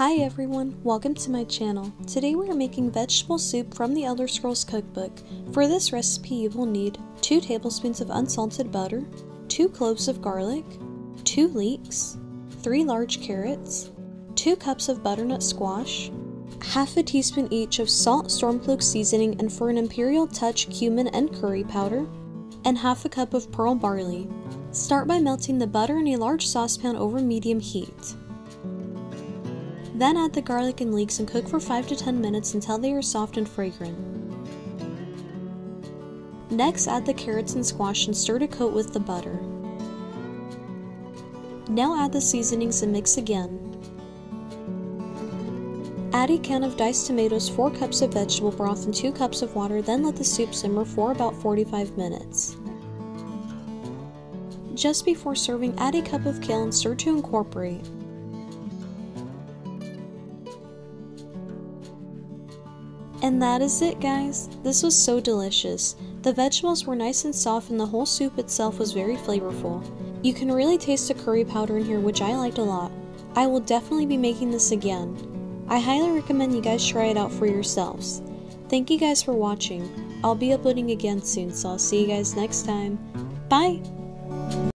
Hi everyone, welcome to my channel. Today we are making vegetable soup from the Elder Scrolls cookbook. For this recipe you will need 2 tablespoons of unsalted butter, 2 cloves of garlic, 2 leeks, 3 large carrots, 2 cups of butternut squash, half a teaspoon each of salt, stormcloak seasoning, and for an imperial touch cumin and curry powder, and half a cup of pearl barley. Start by melting the butter in a large saucepan over medium heat. Then add the garlic and leeks and cook for 5 to 10 minutes until they are soft and fragrant. Next, add the carrots and squash and stir to coat with the butter. Now add the seasonings and mix again. Add a can of diced tomatoes, 4 cups of vegetable broth, and 2 cups of water, then let the soup simmer for about 45 minutes. Just before serving, add a cup of kale and stir to incorporate. And that is it, guys. This was so delicious. The vegetables were nice and soft, and the whole soup itself was very flavorful. You can really taste the curry powder in here, which I liked a lot. I will definitely be making this again. I highly recommend you guys try it out for yourselves. Thank you guys for watching. I'll be uploading again soon, so I'll see you guys next time. Bye!